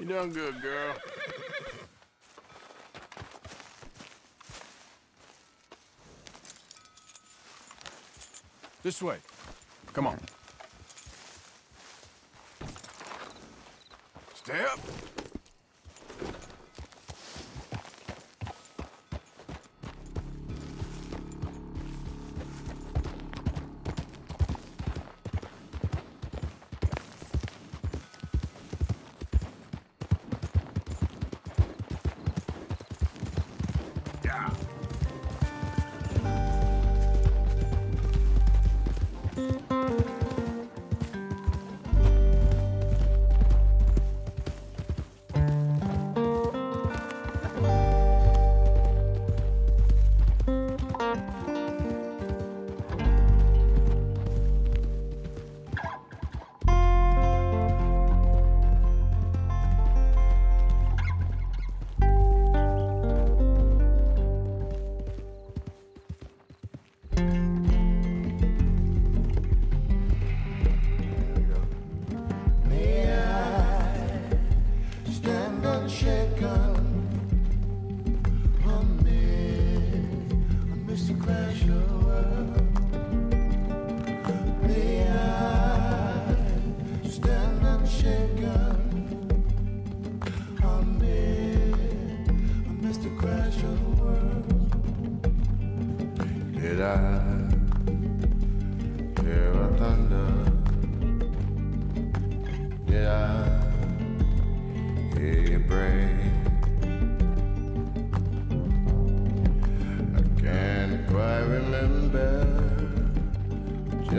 You done good, girl. This way. Come on. Step.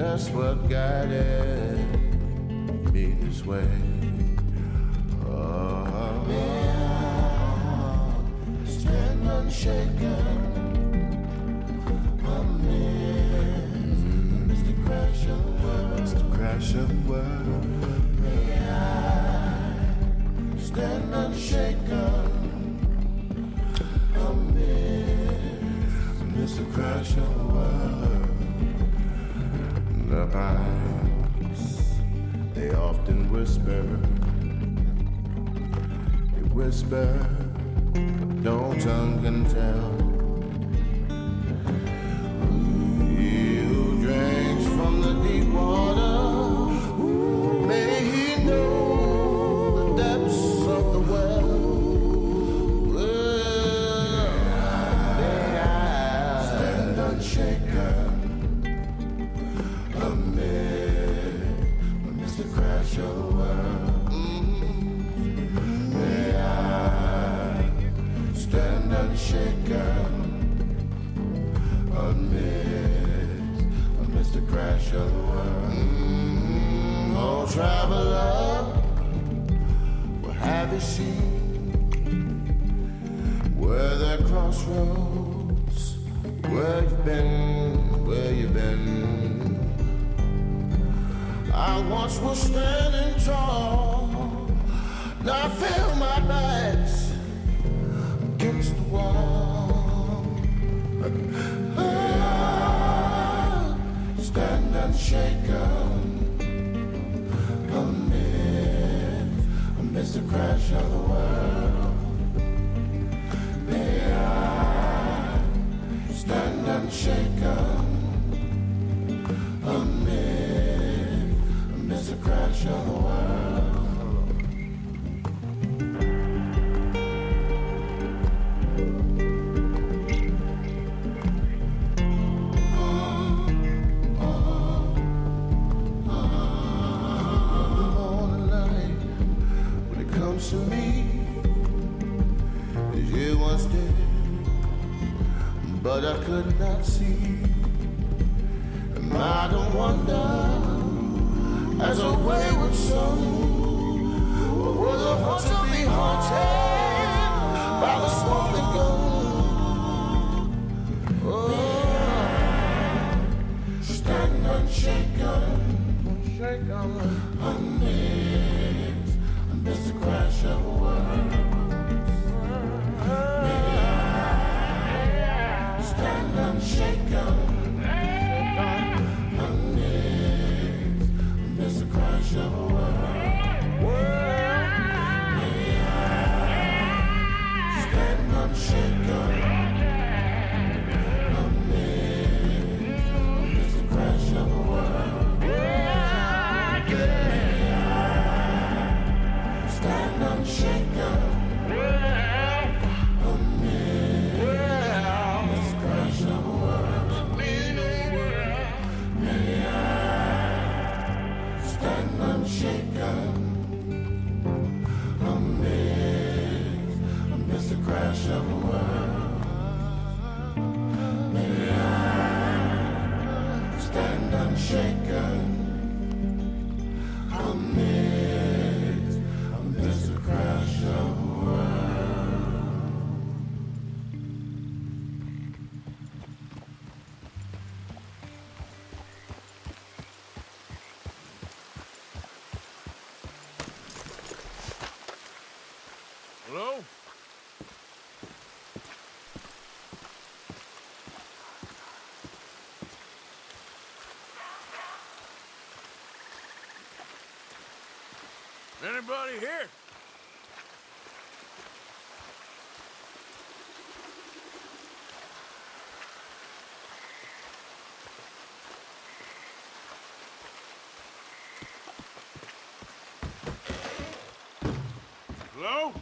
Just what guided me this way. Oh, stand unshaken. Stand unshaken? Amidst the crash the world. The they often whisper, they whisper, no tongue can tell. He who drinks from the deep water, may he know the depths of the well. Stand unshaken Where have you seen? Where the crossroads, where you've been, where you've been. I once was standing tall, now I feel my backs against the wall. But I could not see. And I don't wonder, as a wayward soul, will the hunter be haunted by the smoking gun? Unshaken. Amidst, amidst the crash of. Hello? Anybody here? Hello?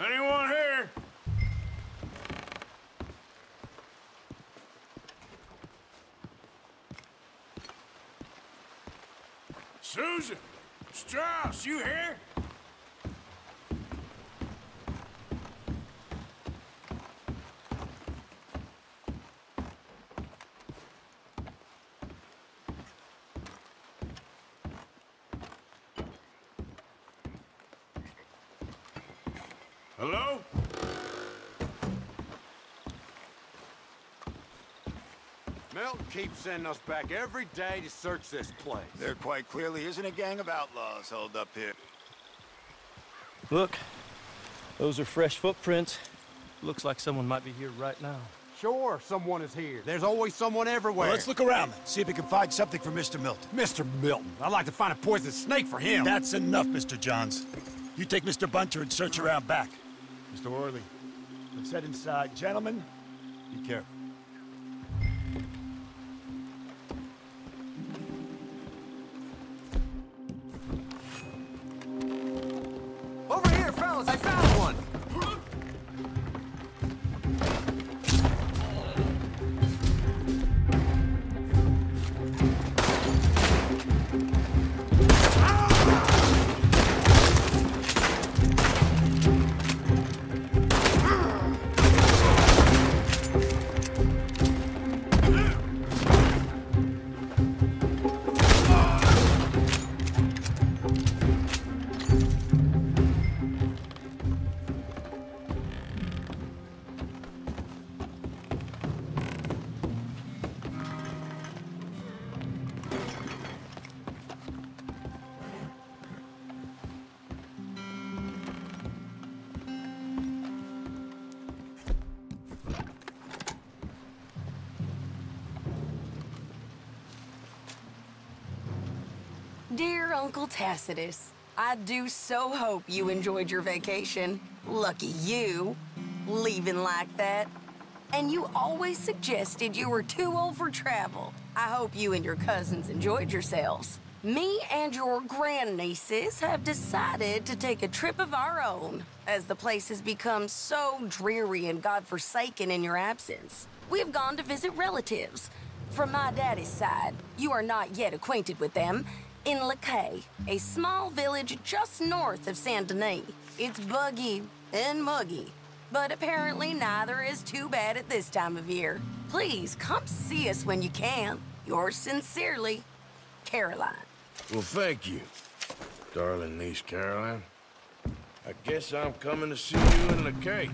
Anyone here? Susan! Strauss, you here? Hello? Milton keeps sending us back every day to search this place. There quite clearly isn't a gang of outlaws held up here. Look, those are fresh footprints. Looks like someone might be here right now. Sure, someone is here. There's always someone everywhere. Well, let's look around then. See if we can find something for Mr. Milton. Mr. Milton, I'd like to find a poisonous snake for him. That's enough, Mr. Johns. You take Mr. Bunter and search around back. Mr. Orley, let's head inside. Gentlemen, be careful. Uncle Tacitus, I do so hope you enjoyed your vacation. Lucky you, leaving like that. And you always suggested you were too old for travel. I hope you and your cousins enjoyed yourselves. Me and your grandnieces have decided to take a trip of our own, as the place has become so dreary and godforsaken in your absence. We've gone to visit relatives. From my daddy's side, you are not yet acquainted with them, in Lakay, a small village just north of Saint Denis. It's buggy and muggy, but apparently neither is too bad at this time of year. Please come see us when you can. Yours sincerely, Caroline. Well, thank you, darling niece Caroline. I guess I'm coming to see you in cake.